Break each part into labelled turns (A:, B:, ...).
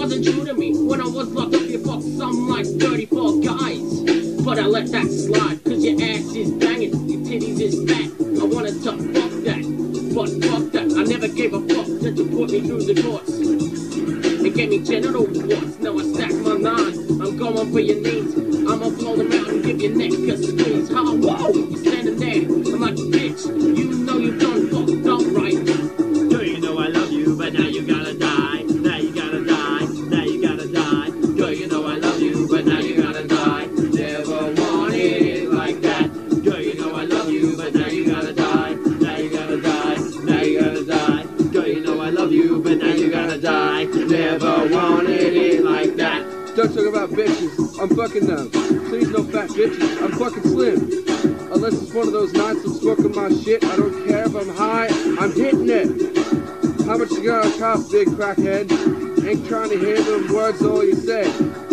A: wasn't true to me. When I was locked up, you fucked some like 34 guys. But I let that slide, cause your ass is banging, your titties is fat. I wanted to fuck that, but fuck that. I never gave a fuck that you put me through the doors. It gave me genital warts, now I stack my nine. I'm going for your knees. I'ma blow them out and give your neck a squeeze. How whoa, you standing there? I'm like, bitch, you know you done fucked
B: Don't talk about bitches. I'm fucking them. Please no fat bitches. I'm fucking slim. Unless it's one of those nights I'm smoking my shit. I don't care if I'm high. I'm hitting it. How much you gonna cost, big crackhead? Ain't trying to hear them words all you say.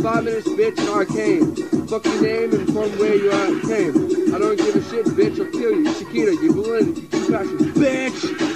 B: Five minutes, bitch, and I came. Fuck your name and from where you are came. I don't give a shit, bitch. I'll kill you. Chiquita, you balloon, you too bitch.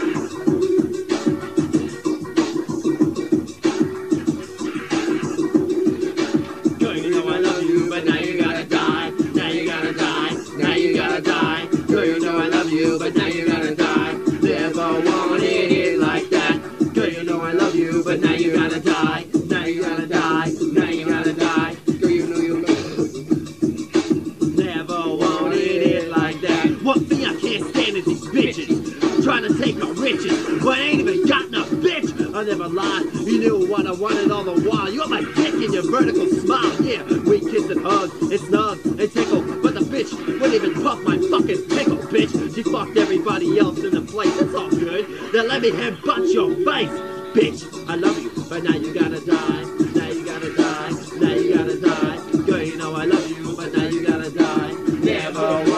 C: can't these bitches. Trying to take our riches, but ain't even got no bitch. I never lied, you knew what I wanted all the while. You got my dick in your vertical smile, yeah. We kiss and hug, and snug, and tickle. But the bitch wouldn't even puff my fucking pickle, bitch. She fucked everybody else in the place, It's all good. Now let me headbutt your face, bitch. I love you, but now you gotta die. Now you gotta die, now you gotta die. Girl, you know I love you, but now you gotta die. Never.